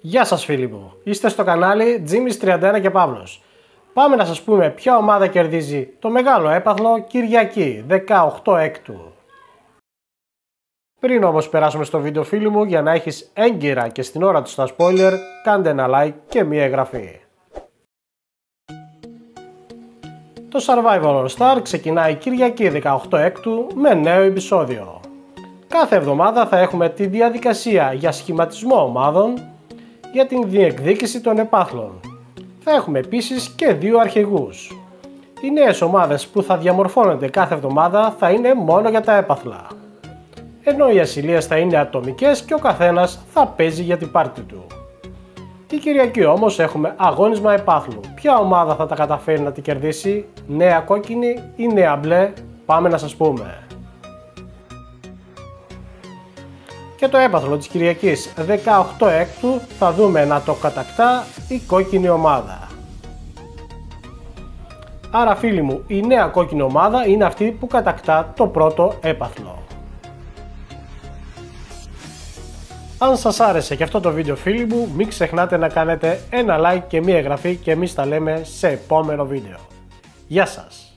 Γεια σας φίλοι μου, είστε στο κανάλι Jimmy's31 και Παύλος. Πάμε να σας πούμε ποια ομάδα κερδίζει το μεγάλο έπαθλο Κυριακή 18 έκτου. Πριν όμως περάσουμε στο βίντεο φίλοι μου για να έχεις έγκυρα και στην ώρα τους στα spoiler κάντε ένα like και μία εγγραφή. Το Survival All Star ξεκινάει Κυριακή 18 έκτου με νέο επεισόδιο. Κάθε εβδομάδα θα έχουμε τη διαδικασία για σχηματισμό ομάδων για την διεκδίκηση των επάθλων. Θα έχουμε επίσης και δύο αρχηγούς. Οι νέες ομάδες που θα διαμορφώνονται κάθε εβδομάδα θα είναι μόνο για τα έπαθλα. Ενώ οι ασυλίες θα είναι ατομικές και ο καθένας θα παίζει για την πάρτη του. Την Κυριακή όμως έχουμε αγώνισμα επάθλου. Ποια ομάδα θα τα καταφέρει να την κερδίσει, νέα κόκκινη ή νέα μπλε, πάμε να σας πούμε. Και το έπαθλο της Κυριακής 18 έκτου θα δούμε να το κατακτά η κόκκινη ομάδα. Άρα φίλοι μου, η νέα κόκκινη ομάδα είναι αυτή που κατακτά το πρώτο έπαθλο. Αν σας άρεσε και αυτό το βίντεο φίλοι μου, μην ξεχνάτε να κάνετε ένα like και μία εγγραφή και εμείς τα λέμε σε επόμενο βίντεο. Γεια σας!